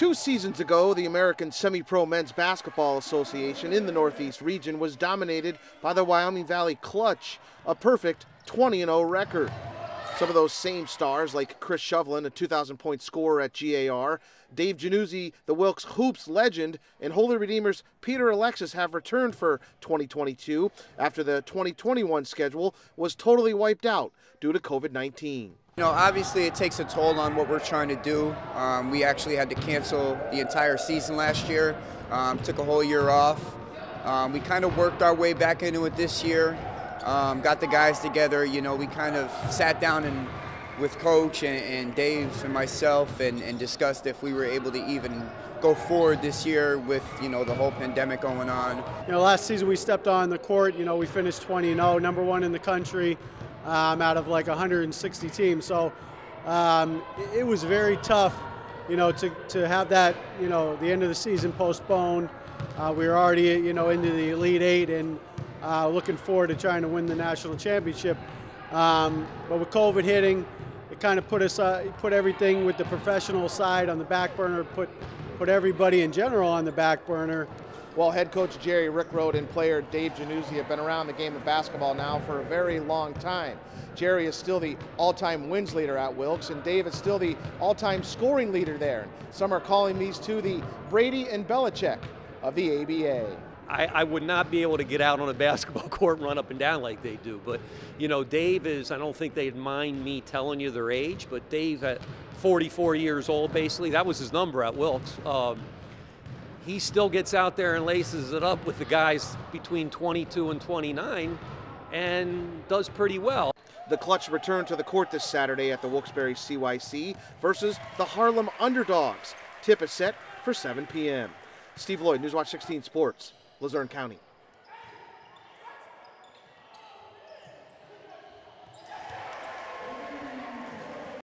Two seasons ago, the American Semi Pro Men's Basketball Association in the Northeast region was dominated by the Wyoming Valley Clutch, a perfect 20 0 record. Some of those same stars, like Chris Shovlin, a 2,000 point scorer at GAR, Dave Jannuzzi, the Wilkes Hoops legend, and Holy Redeemers Peter Alexis have returned for 2022 after the 2021 schedule was totally wiped out due to COVID 19. You know, obviously it takes a toll on what we're trying to do. Um, we actually had to cancel the entire season last year, um, took a whole year off. Um, we kind of worked our way back into it this year um, got the guys together. You know, we kind of sat down and with coach and, and Dave and myself and, and, discussed if we were able to even go forward this year with you know the whole pandemic going on. You know, last season we stepped on the court. You know, we finished 20 0, number one in the country, um, out of like 160 teams. So um, it was very tough. You know, to, to have that, you know, the end of the season postponed. Uh, we were already, you know, into the Elite Eight, and uh, looking forward to trying to win the national championship. Um, but with COVID hitting, it kind of put us uh, put everything with the professional side on the back burner, put put everybody in general on the back burner. Well, head coach Jerry Rickrode and player Dave Jannuzzi have been around the game of basketball now for a very long time. Jerry is still the all-time wins leader at Wilkes, and Dave is still the all-time scoring leader there. Some are calling these two the Brady and Belichick of the ABA. I, I, would not be able to get out on a basketball court and run up and down like they do. But, you know, Dave is, I don't think they'd mind me telling you their age, but Dave at 44 years old, basically, that was his number at Wilkes. Um, he still gets out there and laces it up with the guys between 22 and 29 and does pretty well. The Clutch return to the court this Saturday at the Wilkes-Barre CYC versus the Harlem Underdogs. Tip is set for 7 p.m. Steve Lloyd, Newswatch 16 Sports. Luzerne County.